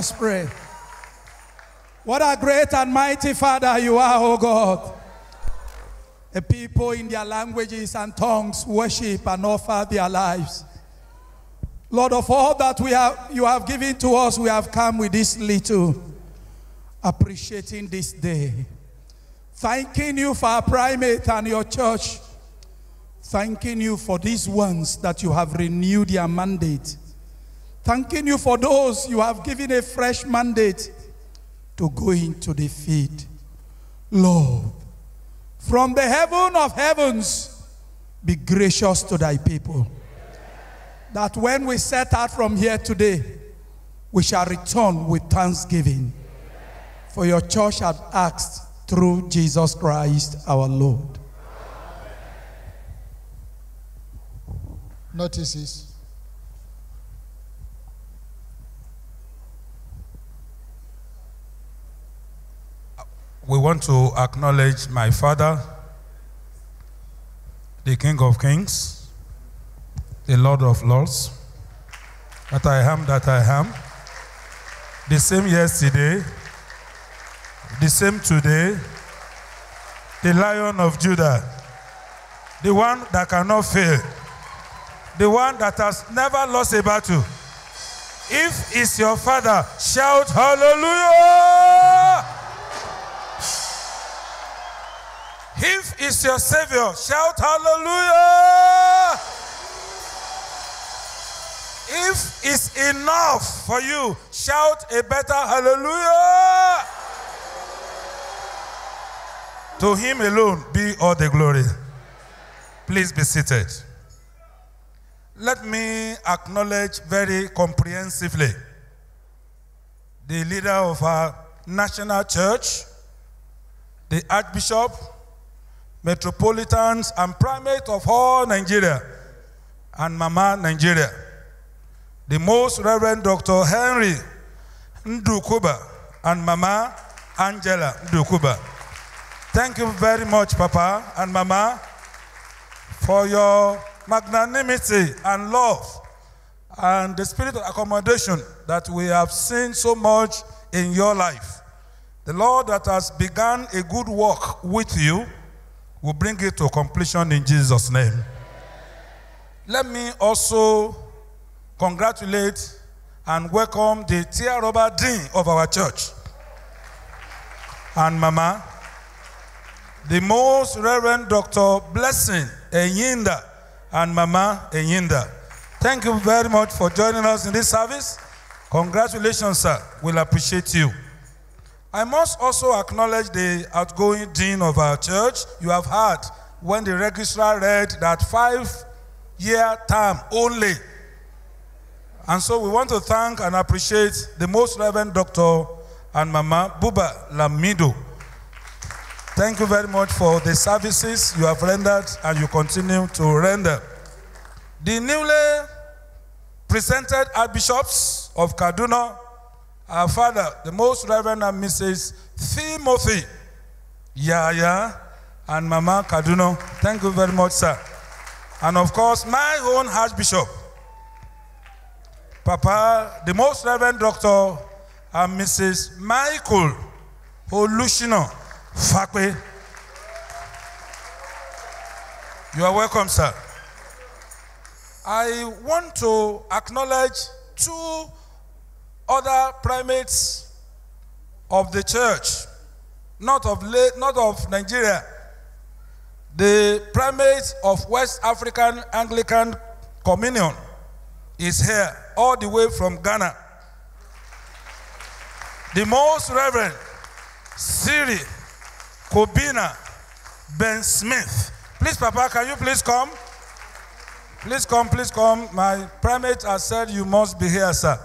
Us pray. What a great and mighty Father you are, O God. The people in their languages and tongues worship and offer their lives. Lord, of all that we have, you have given to us, we have come with this little, appreciating this day. Thanking you for our primate and your church. Thanking you for these ones that you have renewed their mandate. Thanking you for those you have given a fresh mandate to go into the field. Lord, from the heaven of heavens, be gracious to thy people. That when we set out from here today, we shall return with thanksgiving. For your church has asked through Jesus Christ our Lord. Notices. We want to acknowledge my father, the King of Kings, the Lord of Lords, that I am that I am, the same yesterday, the same today, the Lion of Judah, the one that cannot fail, the one that has never lost a battle. If it's your father, shout hallelujah! If is your savior, shout hallelujah! If it's enough for you, shout a better hallelujah! To him alone be all the glory. Please be seated. Let me acknowledge very comprehensively the leader of our national church, the Archbishop, Metropolitans, and Primate of all Nigeria, and Mama Nigeria, the Most Reverend Dr. Henry Ndukuba, and Mama Angela Ndukuba. Thank you very much, Papa and Mama, for your magnanimity and love and the spirit of accommodation that we have seen so much in your life. The Lord that has begun a good work with you will bring it to completion in Jesus' name. Let me also congratulate and welcome the Tia Robert Dean of our church and Mama, the most Reverend Dr. Blessing Enyinda and Mama Enyinda. Thank you very much for joining us in this service. Congratulations, sir. We'll appreciate you. I must also acknowledge the outgoing dean of our church. You have heard when the registrar read that five year term only. And so we want to thank and appreciate the most reverend doctor and Mama Buba Lamido. Thank you very much for the services you have rendered and you continue to render. The newly presented archbishops of Kaduna, our father, the most reverend and Mrs. Timothy Yaya and Mama Kaduna. Thank you very much, sir. And of course, my own archbishop, Papa, the most reverend doctor and Mrs. Michael Olushino Fakwe. You are welcome, sir. I want to acknowledge two other primates of the church, not of, not of Nigeria. The primate of West African Anglican Communion is here, all the way from Ghana. The most reverend Siri Kobina Ben Smith. Please, Papa, can you please come? Please come, please come. My primate has said you must be here, sir.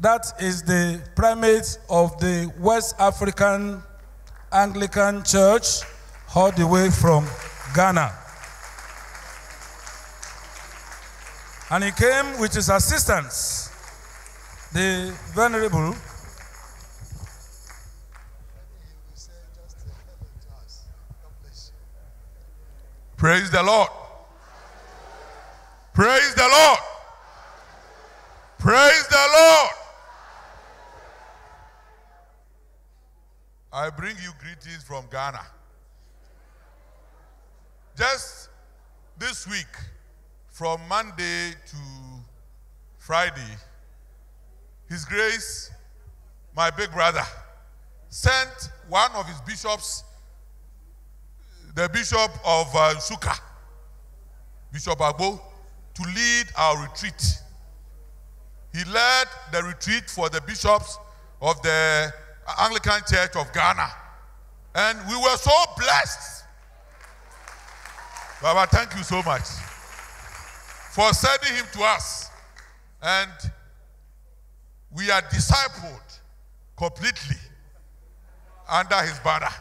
That is the primate of the West African Anglican Church, all the way from Ghana. And he came with his assistants, the Venerable Praise the Lord. Praise the Lord. Praise the Lord. I bring you greetings from Ghana. Just this week, from Monday to Friday, His Grace, my big brother, sent one of his bishops, the Bishop of uh, Nsukka, Bishop Agbo, to lead our retreat. He led the retreat for the bishops of the Anglican Church of Ghana. And we were so blessed. Baba, thank you so much for sending him to us. And we are discipled completely under his banner.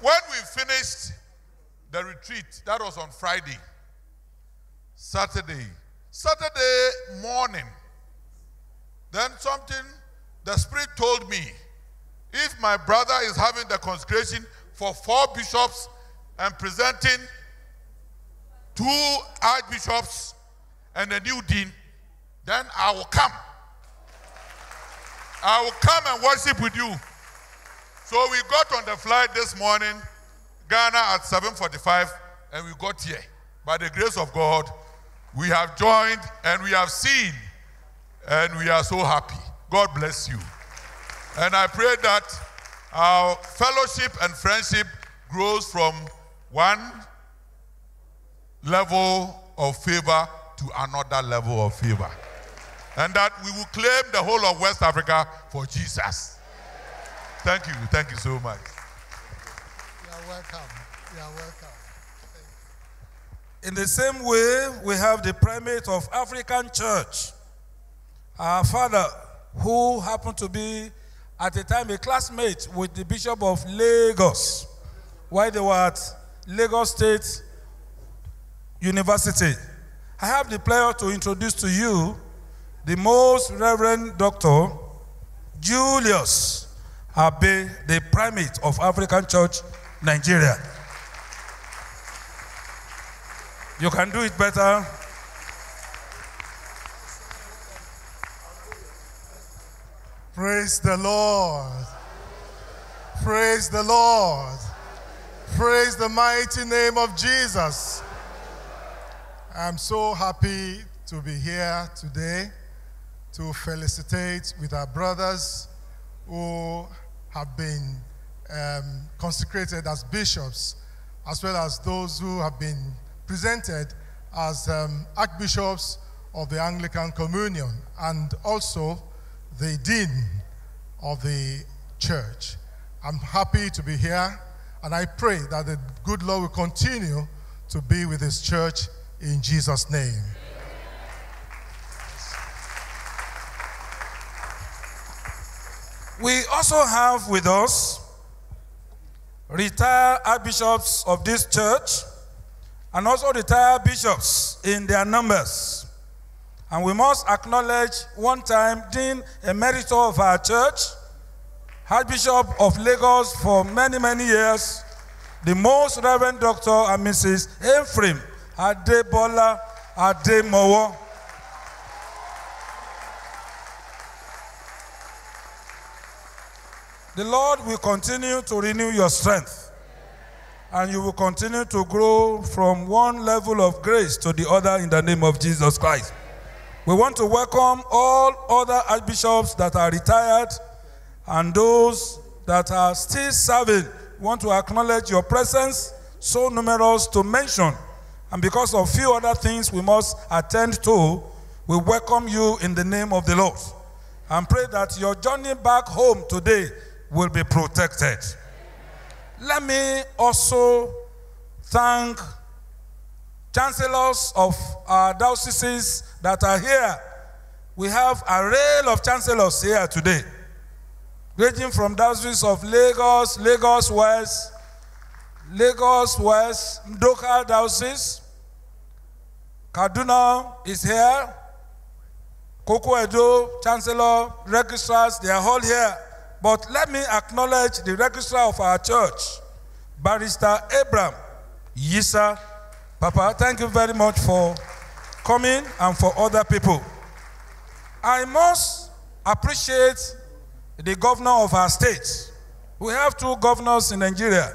When we finished the retreat, that was on Friday, Saturday, Saturday morning, then something, the Spirit told me, if my brother is having the consecration for four bishops and presenting two archbishops and a new dean, then I will come. I will come and worship with you. So we got on the flight this morning, Ghana at 7:45, and we got here. By the grace of God, we have joined and we have seen, and we are so happy. God bless you. And I pray that our fellowship and friendship grows from one level of favor to another level of favor. And that we will claim the whole of West Africa for Jesus. Thank you. Thank you so much. You're welcome. You're welcome. In the same way, we have the primate of African Church, our father, who happened to be at the time a classmate with the Bishop of Lagos while they were at Lagos State University. I have the pleasure to introduce to you the most Reverend Dr. Julius Abe, the primate of African Church, Nigeria. You can do it better. Praise the Lord. Praise the Lord. Praise the mighty name of Jesus. I'm so happy to be here today to felicitate with our brothers who have been um, consecrated as bishops, as well as those who have been presented as um, archbishops of the Anglican Communion, and also the dean of the church. I'm happy to be here, and I pray that the good Lord will continue to be with his church in Jesus' name. We also have with us retired archbishops of this church and also retired bishops in their numbers. And we must acknowledge one time Dean Emeritus of our church, Archbishop of Lagos for many, many years, the most Reverend Dr. and Mrs. Ephraim Adebola Ademowo. The Lord will continue to renew your strength. And you will continue to grow from one level of grace to the other in the name of Jesus Christ. We want to welcome all other archbishops that are retired and those that are still serving. We want to acknowledge your presence, so numerous to mention. And because of few other things we must attend to, we welcome you in the name of the Lord. And pray that your journey back home today will be protected. Let me also thank chancellors of our dioceses that are here. We have a rail of chancellors here today, ranging from dioceses of Lagos, Lagos West, Lagos West, Ndoka Diocese, Kaduna is here, Koko Edo, Chancellor, registrars, they are all here. But let me acknowledge the registrar of our church, Barrister Abraham Yisa. Papa, thank you very much for coming and for other people. I must appreciate the governor of our state. We have two governors in Nigeria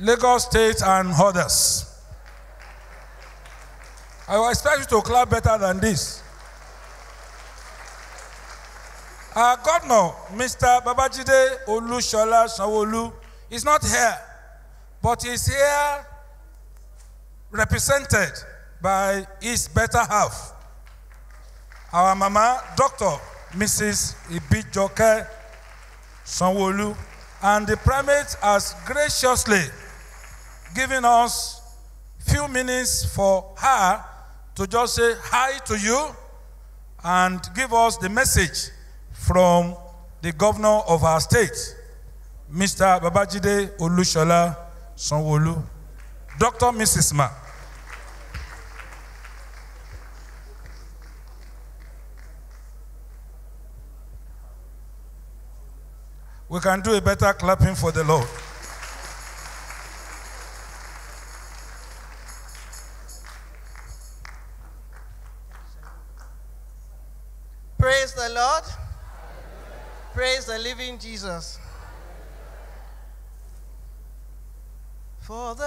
Lagos State and others. I expect you to clap better than this. Our governor, Mr. Babajide Olushola Sanwo-Olu, is not here, but he's here represented by his better half, our mama, Dr. Mrs. Ibijoke Sanwo-Olu, and the primate has graciously given us few minutes for her to just say hi to you and give us the message from the governor of our state, Mr. Babajide Olushola Sanwo-Olu. Dr. Mrs. Ma. We can do a better clapping for the Lord. Praise the Lord. Praise the living Jesus. For the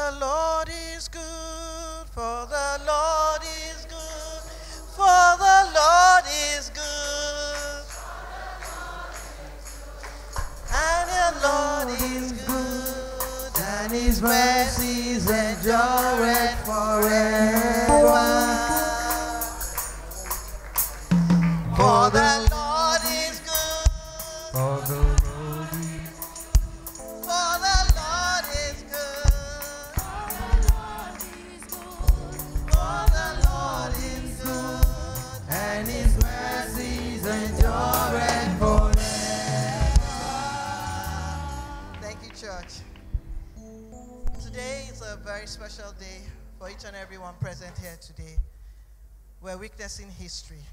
We're history.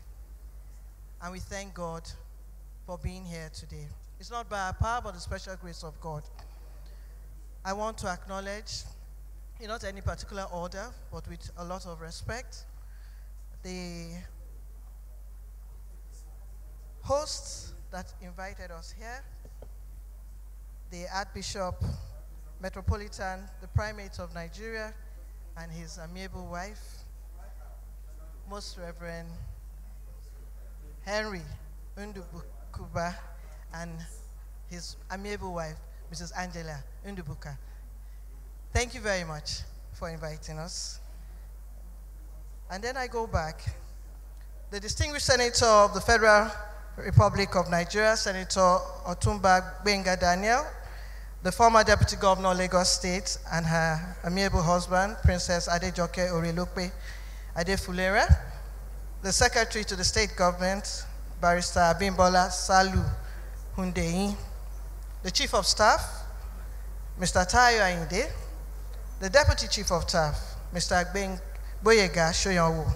And we thank God for being here today. It's not by our power, but the special grace of God. I want to acknowledge, in not any particular order, but with a lot of respect, the hosts that invited us here, the Archbishop Metropolitan, the Primate of Nigeria, and his amiable wife, Most Reverend Henry Undubukuba and his amiable wife, Mrs. Angela Undubuka. Thank you very much for inviting us. And then I go back. The distinguished senator of the Federal Republic of Nigeria, Senator Otunba Gbenga Daniel, the former deputy governor of Lagos State, and her amiable husband, Princess Adejoke Orelope Adefulire, the secretary to the state government, Barrister Abimbola Salu Hundeyin, the chief of staff, Mr. Tayo Ayinde, the deputy chief of staff, Mr. Agbeng Boyega Shoyanwo,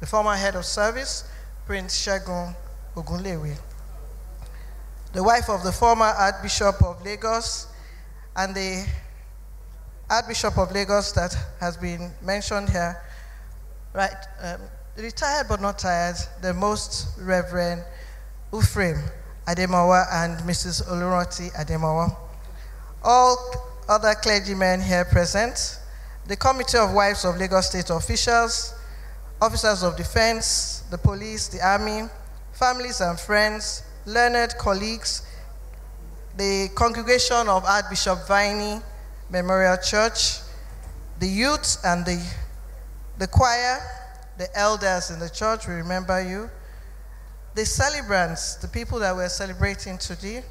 the former head of service, Prince Shagun Ogunlewe, the wife of the former Archbishop of Lagos, and the Archbishop of Lagos that has been mentioned here, right, um, retired but not tired, the most Reverend Ufrem Ademowo and Mrs. Oluroti Ademowo. All other clergymen here present, the Committee of Wives of Lagos State officials, officers of defense, the police, the army, families and friends, learned colleagues, the congregation of Archbishop Vining Memorial Church, the youth and the, the choir, the elders in the church, we remember you, the celebrants, the people that we're celebrating today,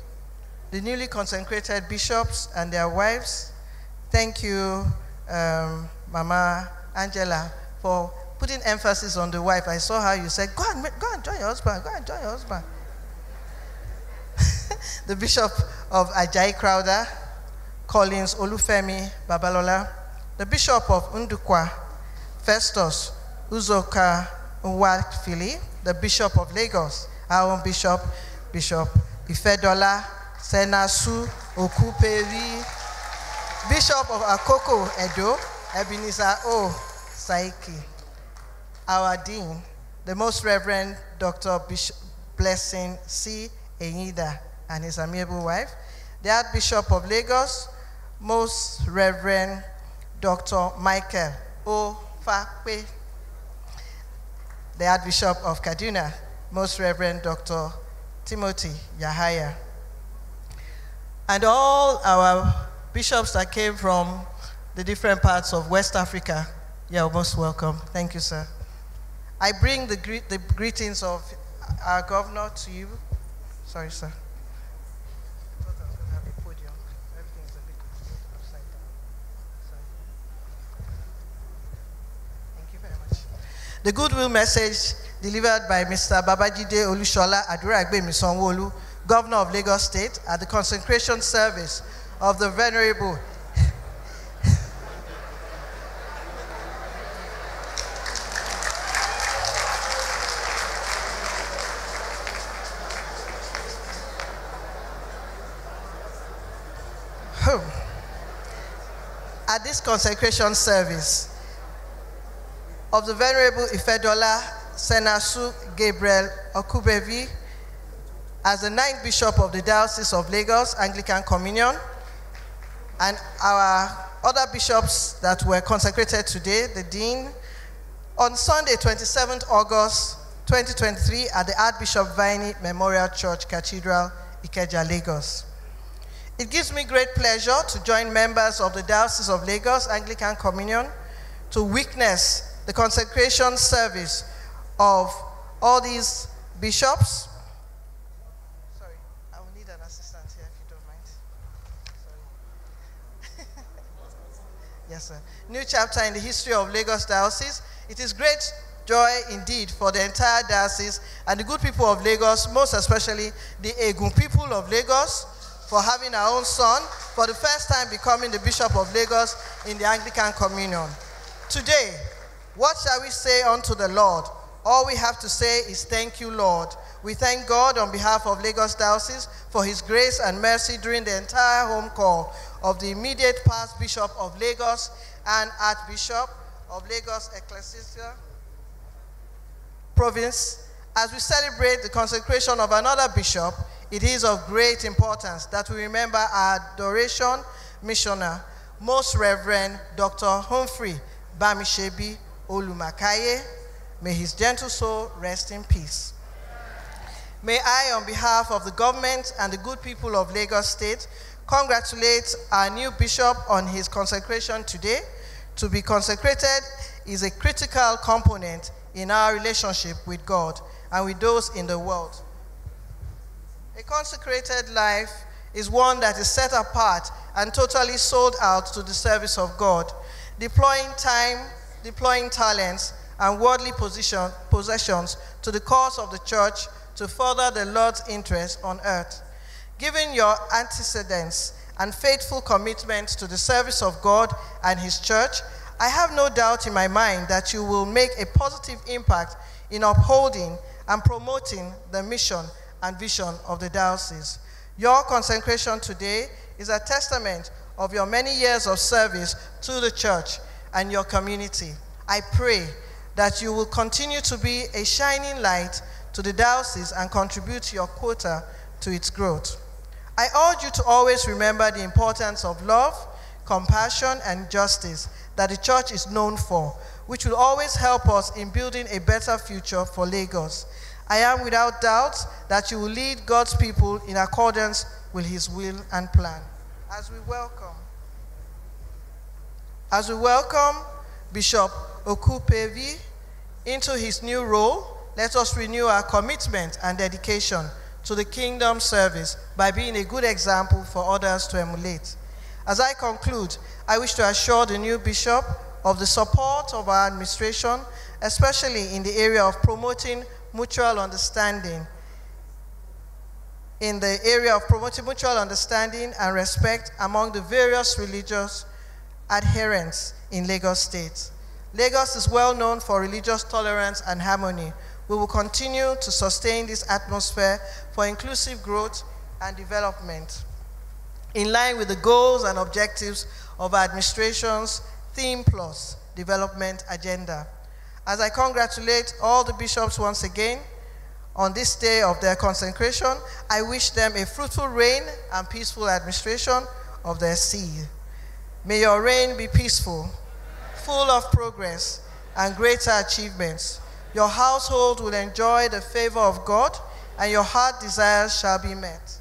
the newly consecrated bishops and their wives. Thank you, um, Mama Angela, for putting emphasis on the wife. I saw how you said, go and, go and join your husband, go and join your husband. the Bishop of Ajayi Crowther, Collins Olufemi Babalola, the Bishop of Ndokwa, Festus Uzorka Nwafili, the Bishop of Lagos, our own Bishop, Bishop Ifedola Senasu Okupevi, Bishop of Akoko Edo, Ebenezer O. Saiki, our Dean, the Most Reverend Dr. Bishop Blessing C. Enyindah and his amiable wife, the Archbishop of Lagos, Most Reverend Dr. Michael O. Fape, the Archbishop of Kaduna, Most Reverend Dr. Timothy Yahaya, and all our bishops that came from the different parts of West Africa, you're most welcome. Thank you, sir. I bring the, gre- the greetings of our governor to you. Sorry, sir. The goodwill message delivered by Mr. Babajide Olushola Aduragbemi Sanwo-Olu, Governor of Lagos State, at the consecration service of the Venerable. At this consecration service of the Venerable Ifedola Senasu Gabriel Okupevi as the ninth bishop of the Diocese of Lagos Anglican Communion, and our other bishops that were consecrated today, the Dean, on Sunday, 27th August 2023, at the Archbishop Vining Memorial Church Cathedral, Ikeja, Lagos. It gives me great pleasure to join members of the Diocese of Lagos Anglican Communion to witness the consecration service of all these bishops. Sorry, I will need an assistant here if you don't mind. Sorry. yes, sir. New chapter in the history of Lagos Diocese. It is great joy indeed for the entire diocese and the good people of Lagos, most especially the Egun people of Lagos, for having our own son, for the first time becoming the Bishop of Lagos in the Anglican Communion. Today, what shall we say unto the Lord? All we have to say is thank you, Lord. We thank God on behalf of Lagos Diocese for his grace and mercy during the entire home call of the immediate past Bishop of Lagos and Archbishop of Lagos Ecclesiastic Province. As we celebrate the consecration of another bishop, it is of great importance that we remember our adoration missioner, Most Reverend Dr. Humphrey Bamisebi Olumakaiye. May his gentle soul rest in peace. May I, on behalf of the government and the good people of Lagos State, congratulate our new bishop on his consecration today. To be consecrated is a critical component in our relationship with God and with those in the world. A consecrated life is one that is set apart and totally sold out to the service of God, deploying time, deploying talents, and worldly position, possessions to the cause of the church to further the Lord's interest on earth. Given your antecedents and faithful commitment to the service of God and His church, I have no doubt in my mind that you will make a positive impact in upholding and promoting the mission and vision of the diocese. Your consecration today is a testament of your many years of service to the church and your community. I pray that you will continue to be a shining light to the diocese and contribute your quota to its growth. I urge you to always remember the importance of love, compassion, and justice that the church is known for, which will always help us in building a better future for Lagos. I am without doubt that you will lead God's people in accordance with his will and plan. As we welcome, as we welcome Bishop Okupevi into his new role, let us renew our commitment and dedication to the kingdom service by being a good example for others to emulate. As I conclude, I wish to assure the new bishop of the support of our administration, especially in the area of promoting mutual understanding. In the area of promoting mutual understanding and respect among the various religious adherents in Lagos State. Lagos is well known for religious tolerance and harmony. We will continue to sustain this atmosphere for inclusive growth and development in line with the goals and objectives of our administration's Theme Plus development agenda. As I congratulate all the bishops once again On this day of their consecration, I wish them a fruitful reign and peaceful administration of their seed. May your reign be peaceful, full of progress and greater achievements. Your household will enjoy the favor of God, and your heart desires shall be met.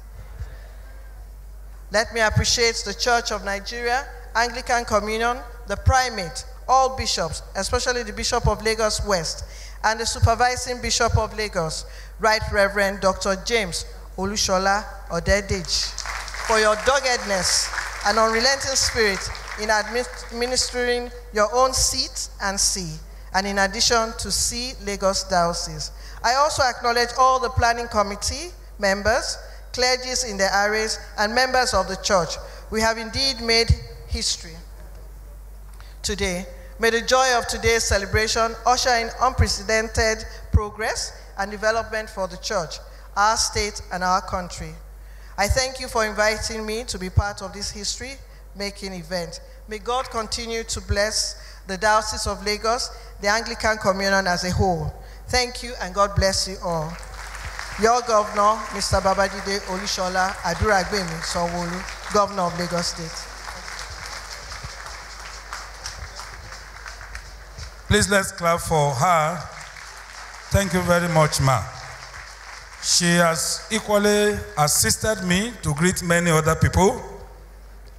Let me appreciate the Church of Nigeria, Anglican Communion, the primate, all bishops, especially the Bishop of Lagos West, and the supervising Bishop of Lagos, Right Reverend Dr. James Olushola Odedeji, for your doggedness and unrelenting spirit in administering your own seat and see, and in addition to see Lagos Diocese. I also acknowledge all the planning committee members, clergies in the areas, and members of the church. We have indeed made history today. May the joy of today's celebration usher in unprecedented progress and development for the church, our state, and our country. I thank you for inviting me to be part of this history making event. May God continue to bless the Diocese of Lagos, the Anglican Communion as a whole. Thank you and God bless you all. Your governor, Mr. Babajide Olushola Aduragbemi Governor of Lagos State. Please let's clap for her. Thank you very much, ma. She has equally assisted me to greet many other people.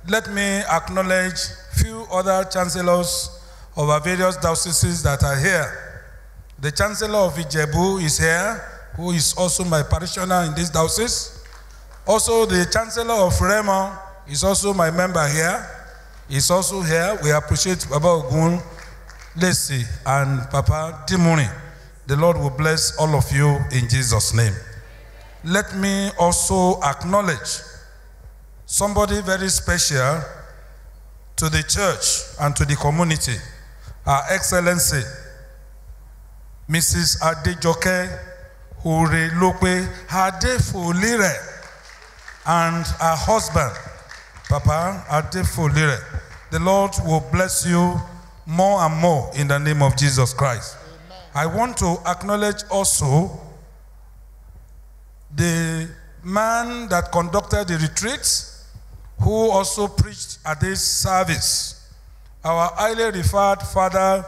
Let me acknowledge few other chancellors of our various dioceses that are here. The chancellor of Ijebu is here, who is also my parishioner in this diocese. Also, the chancellor of Remo is also my member here. He's also here. We appreciate Baba Ogun, Lacey, and Papa Dimuni. The Lord will bless all of you in Jesus' name. Let me also acknowledge somebody very special to the church and to the community, Our Excellency, Mrs. Adejoke Ure Lope Adefolire, and her husband, Papa Adefolire. The Lord will bless you more and more in the name of Jesus Christ. I want to acknowledge also the man that conducted the retreat, who also preached at this service, our highly revered father,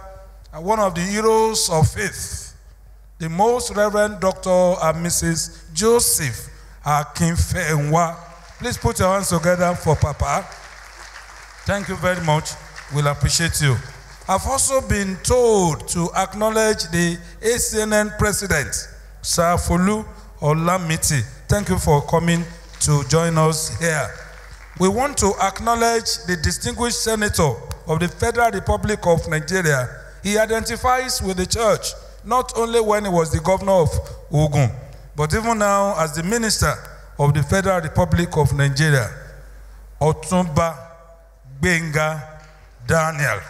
and one of the heroes of faith, the most Reverend Dr. and Mrs. Joseph Akinfenwa. Please put your hands together for Papa. Thank you very much. We'll appreciate you. I've also been told to acknowledge the ACNN president, Sir Fulu Olamiti. Thank you for coming to join us here. We want to acknowledge the distinguished senator of the Federal Republic of Nigeria. He identifies with the church not only when he was the governor of Ogun, but even now as the minister of the Federal Republic of Nigeria, Otumba Benga Daniel.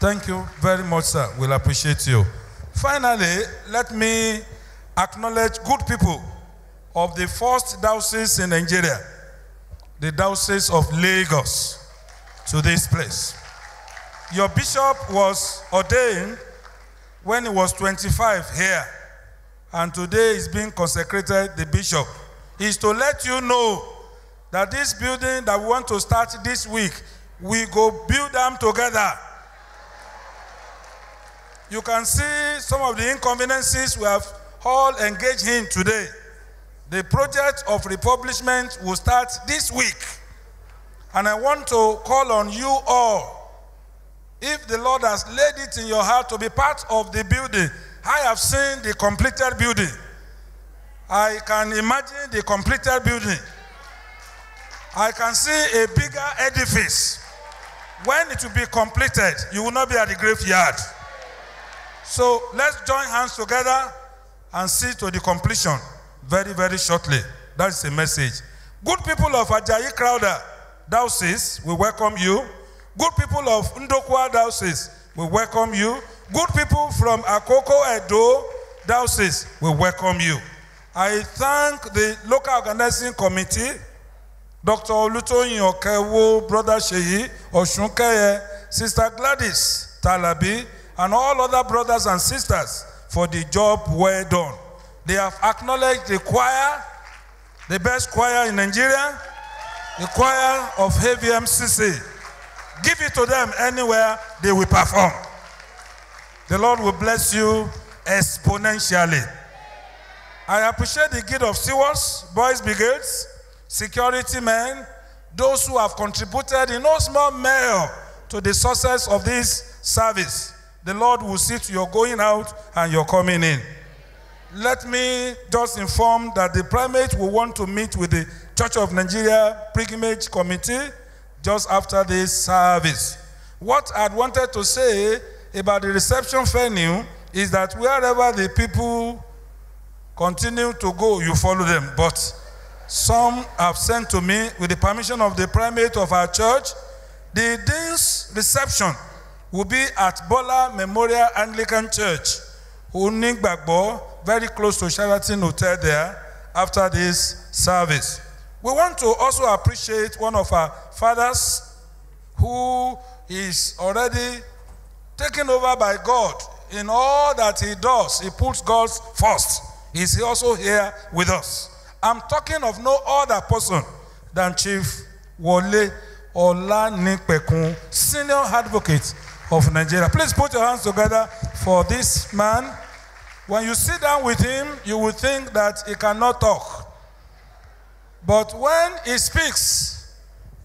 Thank you very much, sir. We'll appreciate you. Finally, let me acknowledge good people of the first diocese in Nigeria, the diocese of Lagos, to this place. Your bishop was ordained when he was 25 here, and today is being consecrated the bishop. Is to let you know that this building that we want to start this week, we go build them together. You can see some of the inconveniences we have all engaged in today. The project of republishment will start this week. And I want to call on you all. If the Lord has laid it in your heart to be part of the building, I have seen the completed building. I can imagine the completed building. I can see a bigger edifice. When it will be completed, you will not be at the graveyard. So let's join hands together and see to the completion very, very shortly. That is a message. Good people of Ajayi Crowder Diocese, we welcome you. Good people of Ndokwa Diocese, we welcome you. Good people from Akoko Edo Diocese, we welcome you. I thank the local organizing committee, Dr. Olutoyin Okewo, Brother Sheyi, Oshunkeye, Sister Gladys Talabi, and all other brothers and sisters for the job well done. They have acknowledged the choir, the best choir in Nigeria, the choir of HVMCC. Give it to them anywhere they will perform. The Lord will bless you exponentially. I appreciate the gift of stewards, boys' brigades, security men, those who have contributed in no small measure to the success of this service. The Lord will see to your going out and your coming in. Let me just inform that the primate will want to meet with the Church of Nigeria Pilgrimage Committee just after this service. What I wanted to say about the reception venue is that wherever the people continue to go, you follow them. But some have sent to me, with the permission of the primate of our church, the dean's reception will be at Bola Memorial Anglican Church, Unigbagbo, very close to Sheraton Hotel there, after this service. We want to also appreciate one of our fathers who is already taken over by God in all that he does. He puts God first. He's also here with us. I'm talking of no other person than Chief Wole Olanipekun, senior advocate of Nigeria. Please put your hands together for this man. When you sit down with him, you will think that he cannot talk. But when he speaks,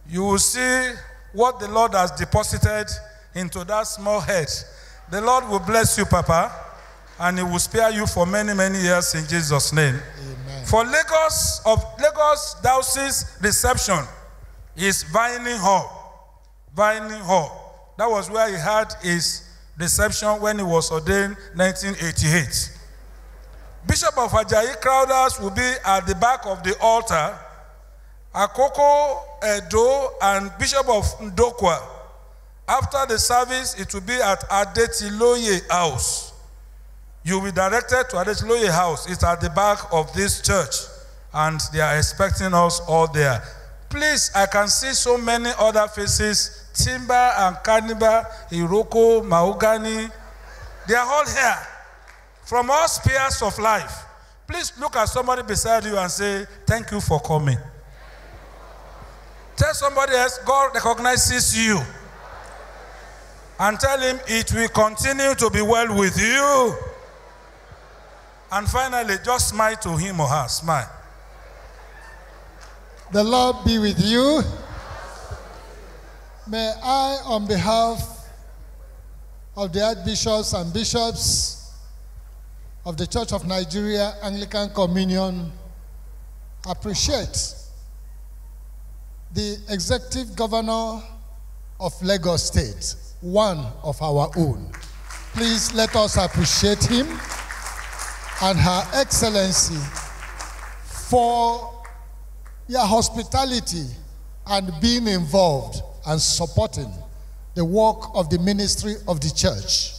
you will see what the Lord has deposited into that small head. The Lord will bless you, Papa, and he will spare you for many, many years in Jesus' name. Amen. For Lagos of Lagos Diocese reception is Vining Hall. Vining Hall. That was where he had his reception when he was ordained 1988. Bishop of Ajayi Crowders will be at the back of the altar. Akoko Edo and Bishop of Ndokwa. After the service, it will be at Adetiloye House. You will be directed to Adetiloye House. It's at the back of this church, and they are expecting us all there. Please, I can see so many other faces Timber and Cannibal, Iroko, Mahogany. They are all here from all spheres of life. Please look at somebody beside you and say, Thank you for coming. Tell somebody else, God recognizes you. And tell him it will continue to be well with you. And finally, just smile to him or her. Smile. The Lord be with you. May I, on behalf of the archbishops and bishops of the Church of Nigeria Anglican Communion, appreciate the executive governor of Lagos State, one of our own. Please let us appreciate him and Her Excellency for your hospitality and being involved and supporting the work of the ministry of the church.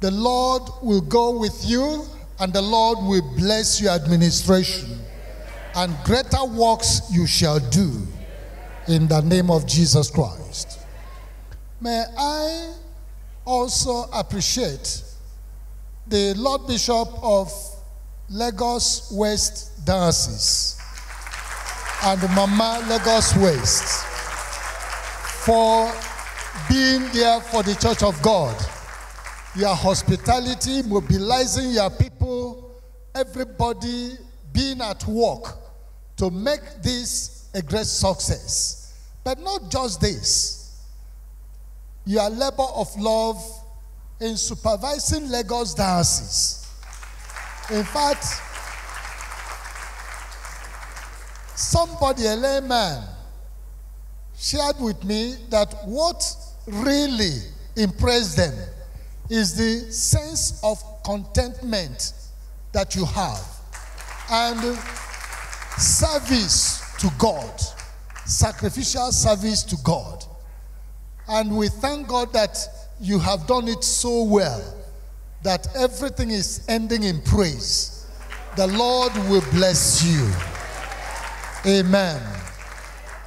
The Lord will go with you and the Lord will bless your administration and greater works you shall do in the name of Jesus Christ. May I also appreciate the Lord Bishop of Lagos West Diocese and Mama Lagos West for being there for the Church of God. Your hospitality, mobilizing your people, everybody being at work to make this a great success. But not just this, your labor of love in supervising Lagos Diocese. In fact, somebody, a layman, shared with me that what really impressed them is the sense of contentment that you have and service to God, sacrificial service to God. And we thank God that you have done it so well that everything is ending in praise. The Lord will bless you. Amen.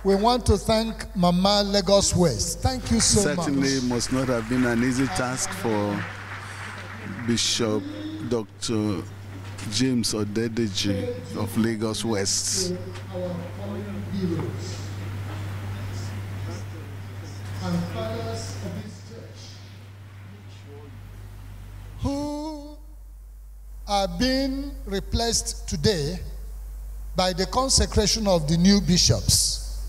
We want to thank Mama Lagos West. Thank you so Certainly much. Certainly must not have been an easy task for Bishop Dr. James Odedeji of Lagos West. our fallen heroes and fathers of this church who are being replaced today by the consecration of the new bishops.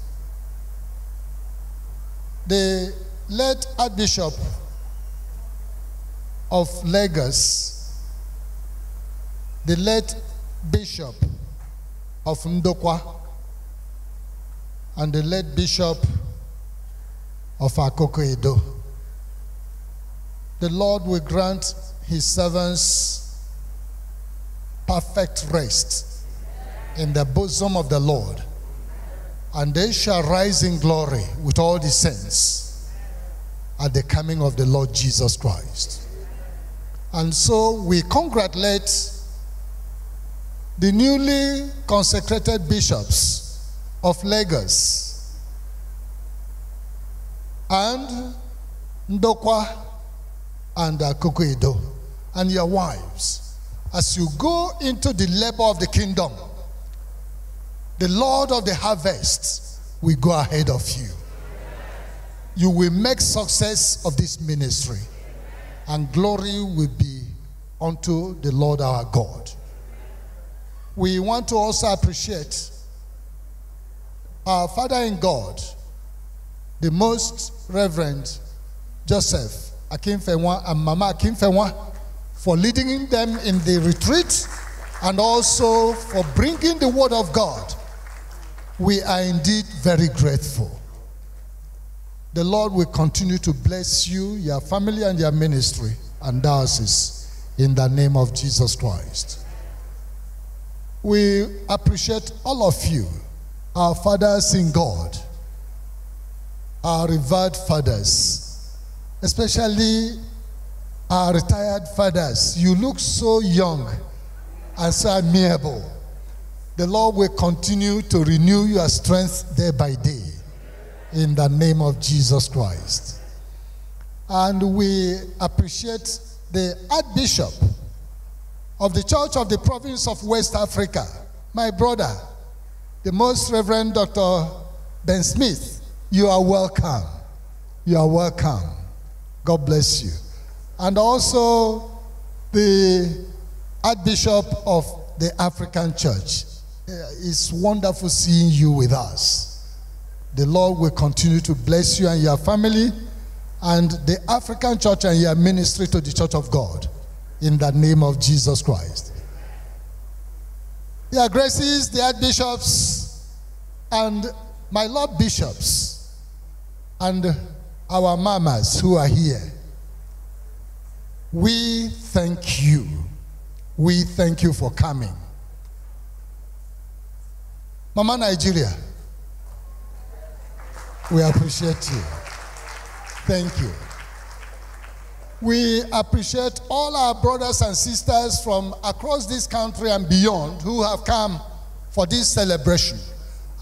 The late Archbishop of Lagos, the late Bishop of Ndokwa, and the late Bishop of Akoko Edo. The Lord will grant his servants perfect rest in the bosom of the Lord, and they shall rise in glory with all the saints at the coming of the Lord Jesus Christ. And so we congratulate the newly consecrated bishops of Lagos and Ndokwa and Akoko Edo and your wives as you go into the labor of the kingdom. The Lord of the harvest will go ahead of you. You will make success of this ministry, and glory will be unto the Lord our God. We want to also appreciate our Father in God, the Most Reverend Joseph Akinfenwa and Mama Akinfenwa, for leading them in the retreat and also for bringing the Word of God. We are indeed very grateful. The Lord will continue to bless you, your family, and your ministry and diocese in the name of Jesus Christ. We appreciate all of you, our fathers in God, our revered fathers, especially our retired fathers. You look so young and so amiable. The Lord will continue to renew your strength day by day in the name of Jesus Christ. And we appreciate the Archbishop of the Church of the Province of West Africa, my brother, the Most Reverend Dr. Ben Smith. You are welcome. You are welcome. God bless you. And also the Archbishop of the African Church. Eh, it's wonderful seeing you with us. The Lord will continue to bless you and your family and the African church and your ministry to the church of God in the name of Jesus Christ. Your graces, the archbishops, and my Lord bishops, and our mamas who are here, we thank you. We thank you for coming. Mama Nigeria, we appreciate you. Thank you. We appreciate all our brothers and sisters from across this country and beyond who have come for this celebration.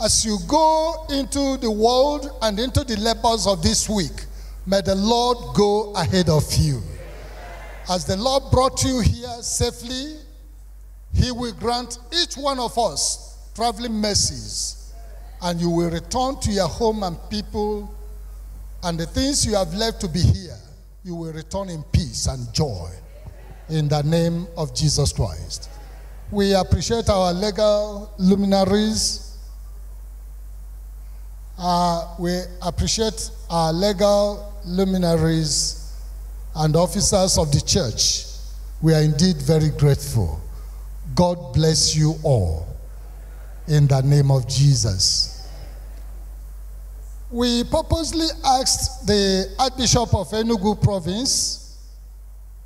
As you go into the world and into the labors of this week, may the Lord go ahead of you. As the Lord brought you here safely, He will grant each one of us traveling mercies, and you will return to your home and people, and the things you have left to be here, you will return in peace and joy. In the name of Jesus Christ. We appreciate our legal luminaries. Uh, we appreciate our legal luminaries and officers of the church. We are indeed very grateful. God bless you all in the name of Jesus. We purposely asked the Archbishop of Enugu province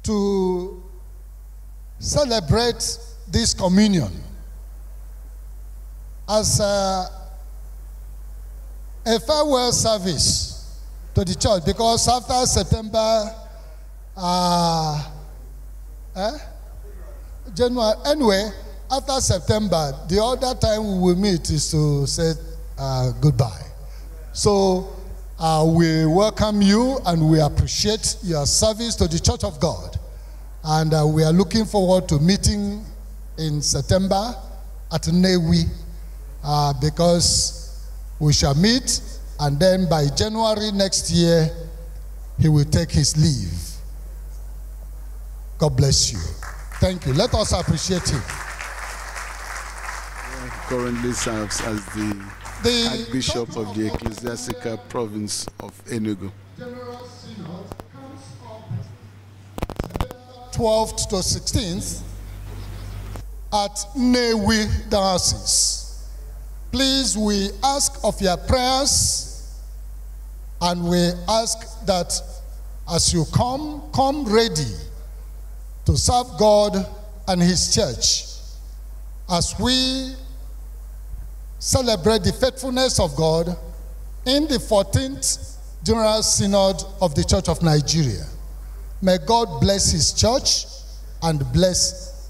to celebrate this communion as a, a farewell service to the church because after September, uh, eh? January, anyway, after September, the other time we will meet is to say uh, goodbye. So uh, we welcome you and we appreciate your service to the Church of God. And uh, we are looking forward to meeting in September at Nnewi uh, because we shall meet and then by January next year, he will take his leave. God bless you. Thank you. Let us appreciate him. Currently serves as the, The Archbishop of the Ecclesiastical Province of Enugu. 12th to 16th at Nnewi Diocese. Please, we ask of your prayers and we ask that as you come, come ready to serve God and His church as we celebrate the faithfulness of God in the 14th General Synod of the Church of Nigeria. May God bless His church and bless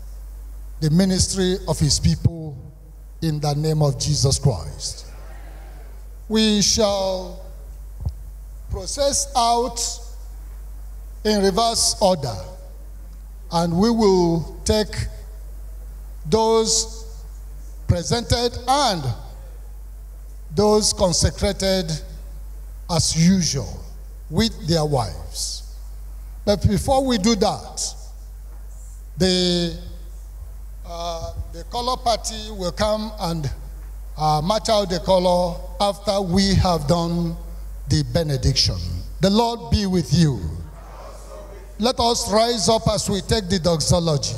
the ministry of His people in the name of Jesus Christ. We shall process out in reverse order and we will take those presented and those consecrated as usual with their wives. But before we do that, the, uh, the color party will come and uh, match out the color after we have done the benediction. The Lord be with you. Let us rise up as we take the doxology.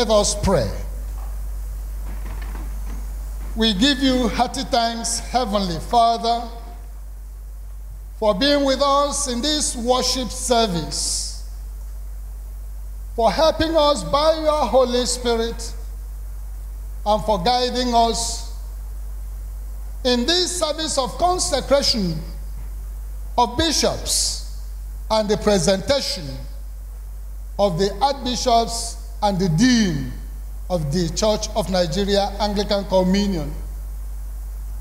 Let us pray. We give you hearty thanks, Heavenly Father, for being with us in this worship service, for helping us by your Holy Spirit, and for guiding us in this service of consecration of bishops and the presentation of the archbishops and the dean of the Church of Nigeria Anglican Communion.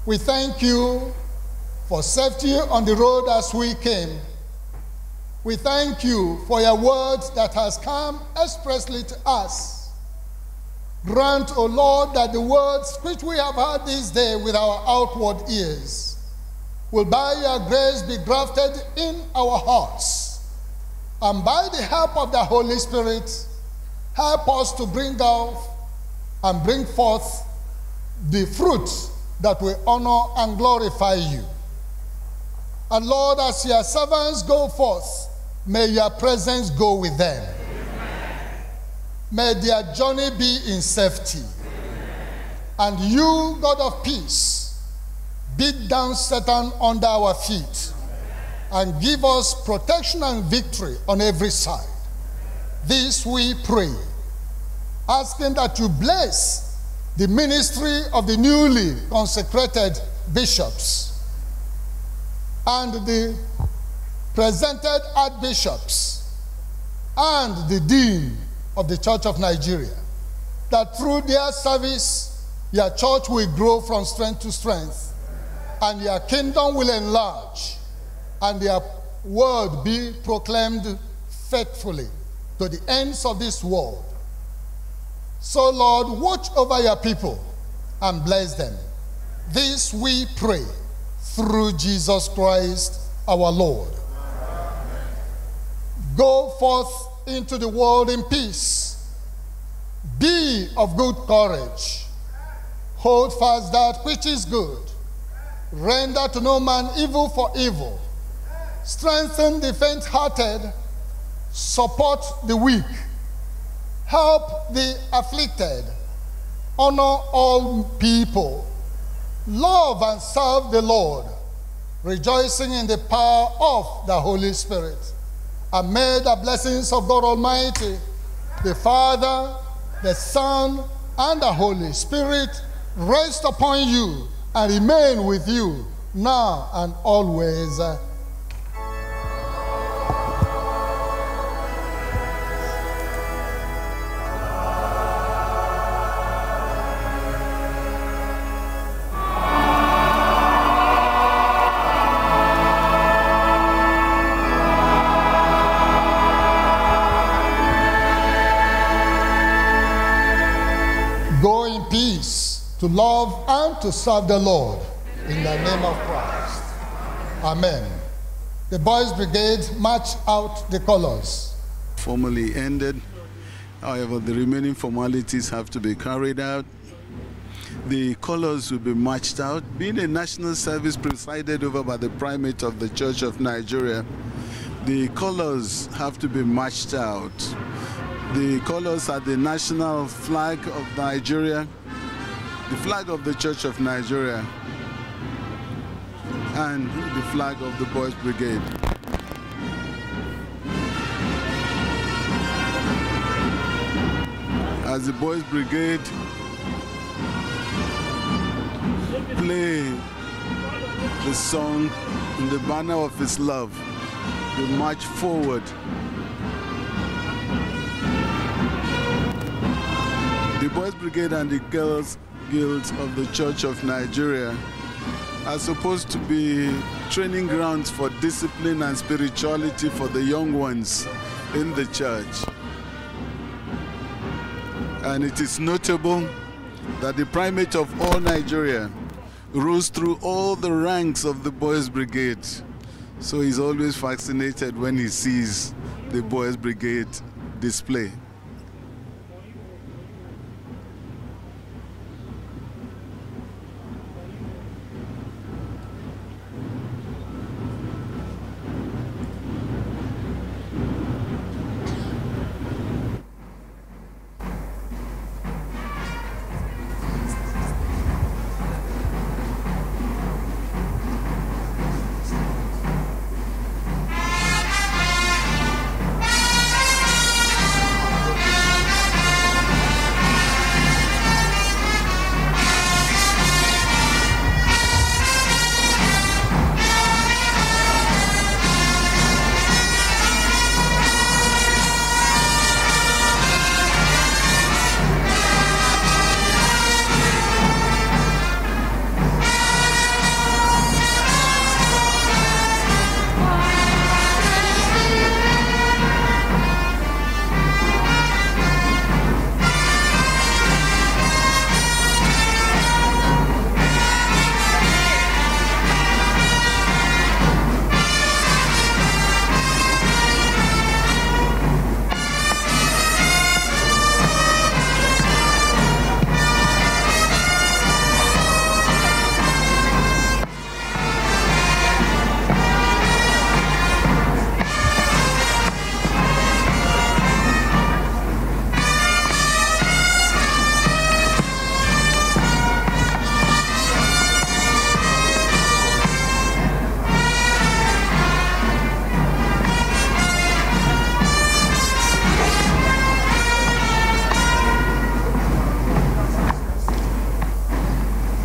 We thank you for safety on the road as we came. We thank you for your word that has come expressly to us. Grant, O Lord, that the words which we have heard this day with our outward ears will by your grace be grafted in our hearts and by the help of the Holy Spirit, help us to bring out and bring forth the fruit that will honor and glorify you. And Lord, as your servants go forth, may your presence go with them. May their journey be in safety. And you, God of peace, beat down Satan under our feet and give us protection and victory on every side. This we pray, asking that you bless the ministry of the newly consecrated bishops and the presented archbishops and the dean of the Church of Nigeria, that through their service, your church will grow from strength to strength and your kingdom will enlarge and your word be proclaimed faithfully to the ends of this world. So, Lord, watch over your people and bless them. This we pray through Jesus Christ our Lord. Go forth into the world in peace. Be of good courage. Hold fast that which is good. Render to no man evil for evil. Strengthen the faint hearted. Support the weak. Help the afflicted. Honor all people. Love and serve the Lord, rejoicing in the power of the Holy Spirit. And may the blessings of God Almighty, the Father, the Son, and the Holy Spirit rest upon you and remain with you now and always. To serve the Lord in the name of Christ. Amen. The Boys Brigade march out the colors. formally ended. However, the remaining formalities have to be carried out. The colors will be marched out. Being a national service presided over by the primate of the Church of Nigeria, the colors have to be marched out. The colors are the national flag of Nigeria, the flag of the Church of Nigeria, and the flag of the Boys Brigade. as the Boys Brigade play the song in the banner of his love, they march forward. The Boys Brigade and the Girls Guilds of the Church of Nigeria are supposed to be training grounds for discipline and spirituality for the young ones in the church. And it is notable that the primate of all Nigeria rose through all the ranks of the Boys Brigade. So he's always fascinated when he sees the Boys Brigade display.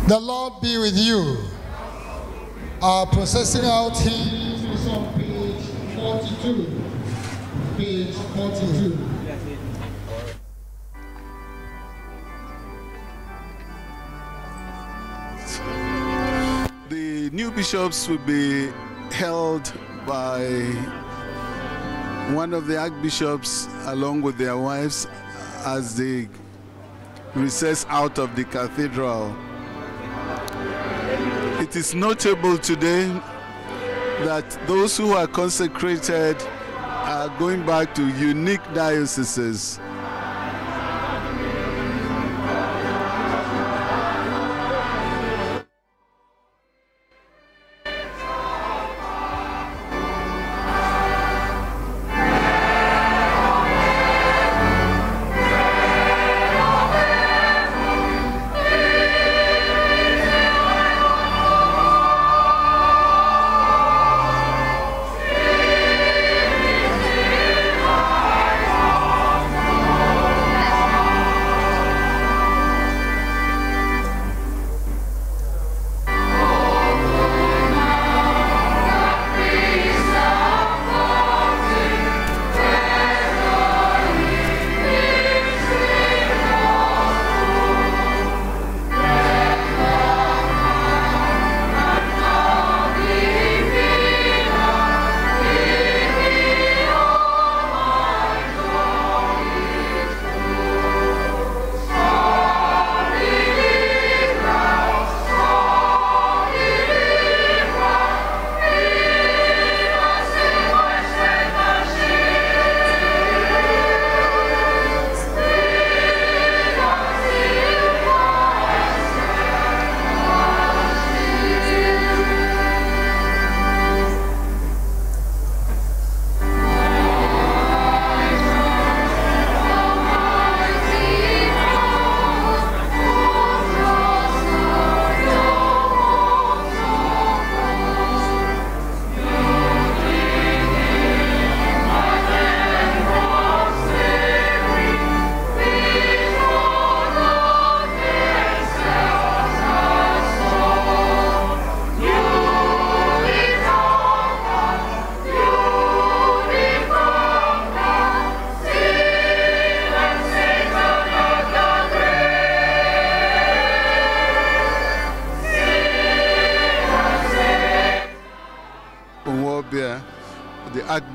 The Lord be with you. Our processing out is on page 42. Page 42. The new bishops will be held by one of the archbishops along with their wives as they recess out of the cathedral. It is notable today that those who are consecrated are going back to unique dioceses.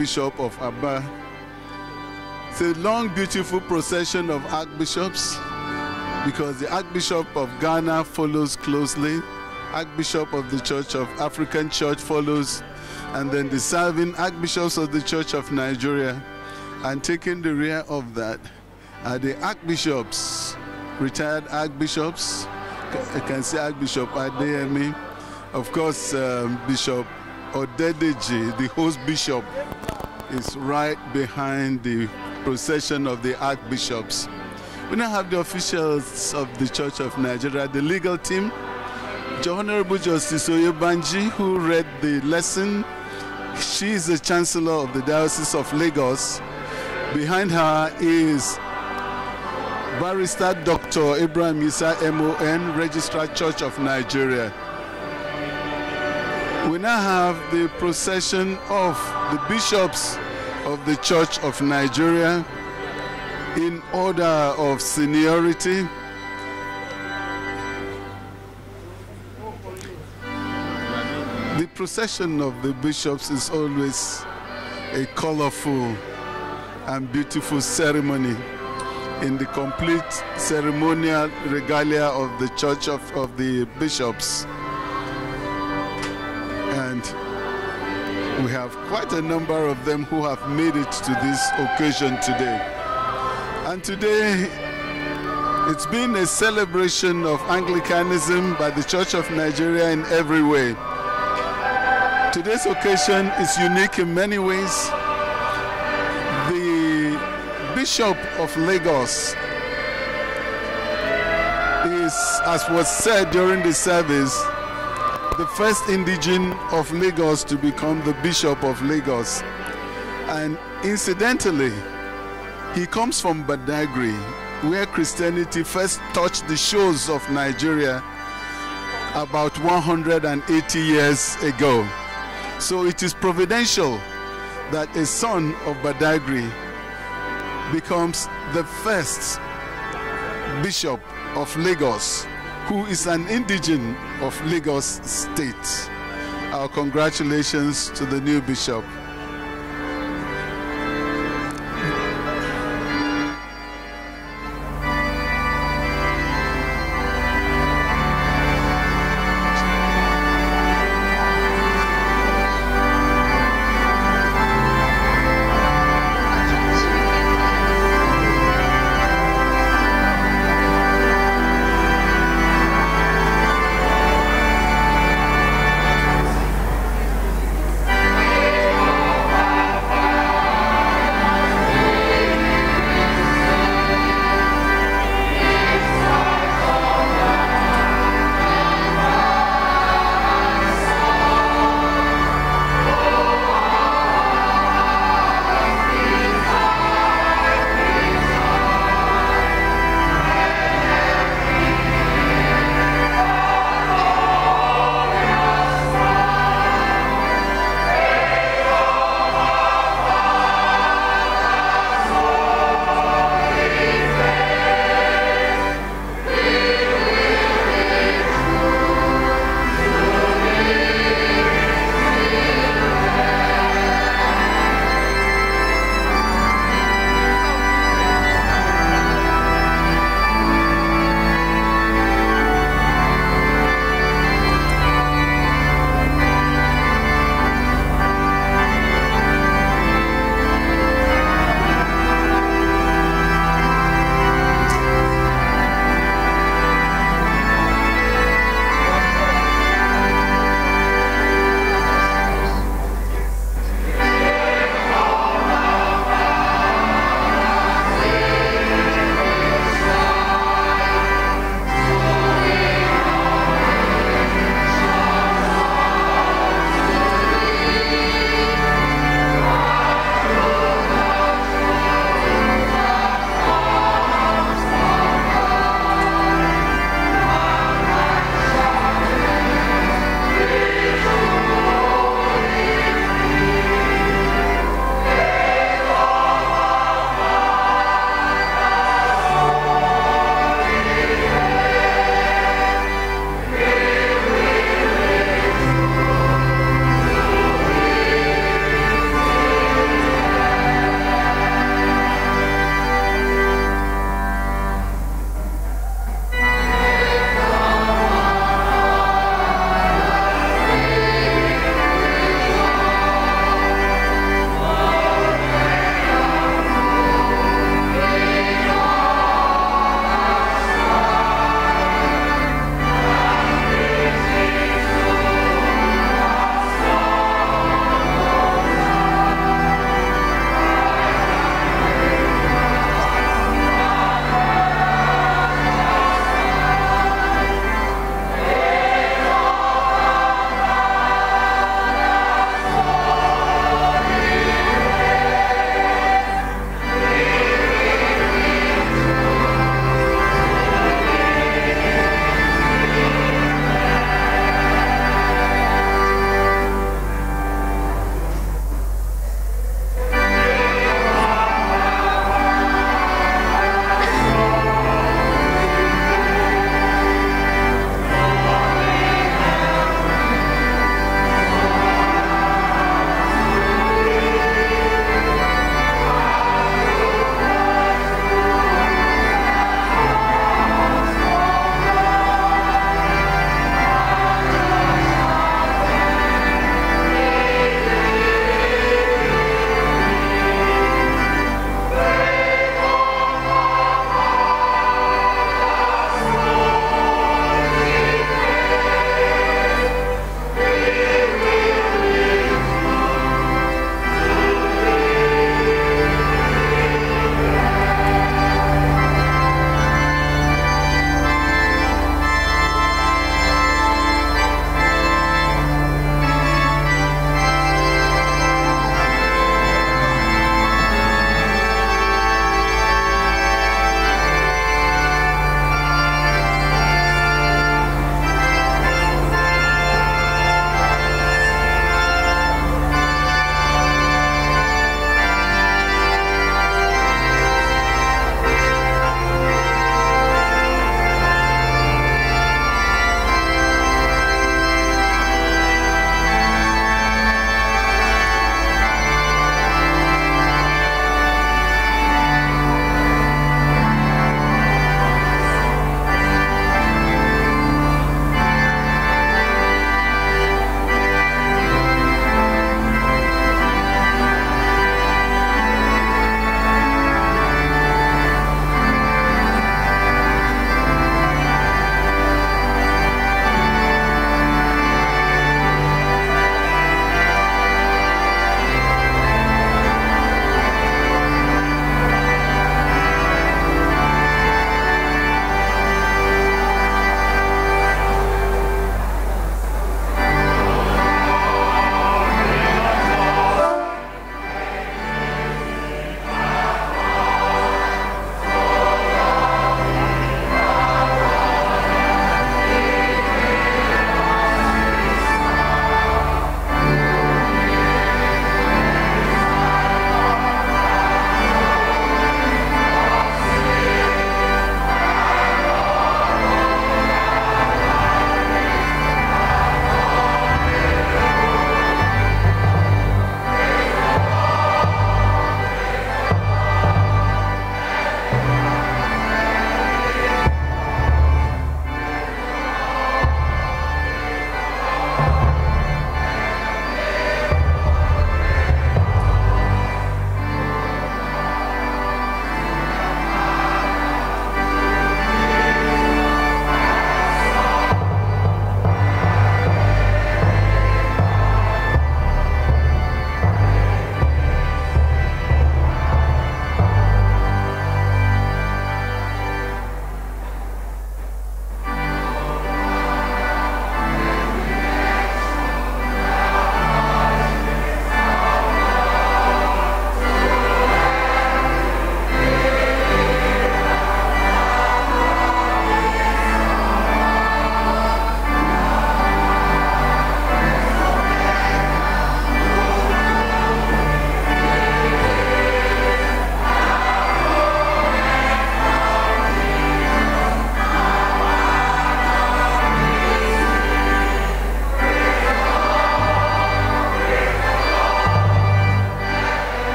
Archbishop of Aba. It's a long, beautiful procession of archbishops because the Archbishop of Ghana follows closely, Archbishop of the Church of African Church follows, and then the serving Archbishops of the Church of Nigeria. And taking the rear of that are the Archbishops, retired Archbishops. I can see Archbishop Adeyemi, of course, um, Bishop Odedeji, the host bishop, is right behind the procession of the archbishops. We now have the officials of the Church of Nigeria, the legal team, Honorable Justice Oyebanji, who read the lesson. She is the Chancellor of the Diocese of Lagos. Behind her is Barrister Dr. Abraham Yisa MON, Registrar Church of Nigeria. We now have the procession of the bishops of the Church of Nigeria in order of seniority. The procession of the bishops is always a colorful and beautiful ceremony in the complete ceremonial regalia of the Church of, of the Bishops. We have quite a number of them who have made it to this occasion today. And today, it's been a celebration of Anglicanism by the Church of Nigeria in every way. Today's occasion is unique in many ways. The Bishop of Lagos is, as was said during the service, the first indigene of Lagos to become the Bishop of Lagos. And incidentally, he comes from Badagry, where Christianity first touched the shores of Nigeria about 180 years ago. So it is providential that a son of Badagry becomes the first bishop of Lagos who is an indigene of Lagos State. Our congratulations to the new bishop.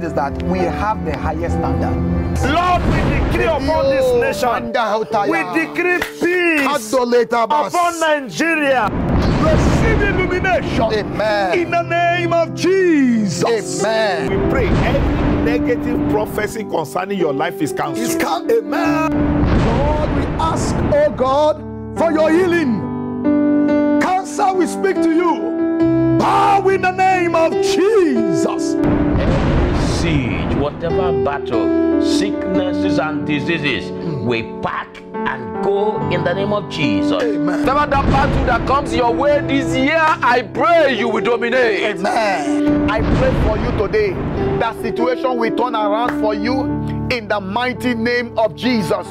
It is that we have the highest standard. Lord, we decree upon this nation. We decree peace upon Nigeria. Receive illumination. Amen. In the name of Jesus. Amen. We pray every negative prophecy concerning your life is cancelled. It's come. Amen. Lord, we ask, oh God, for your healing. Cancer, we speak to you. Bow in the name of Jesus. Siege, whatever battle, sicknesses and diseases, we pack and go in the name of Jesus. Whatever that battle that comes your way this year, I pray you will dominate. Amen. I pray for you today. That situation will turn around for you in the mighty name of Jesus.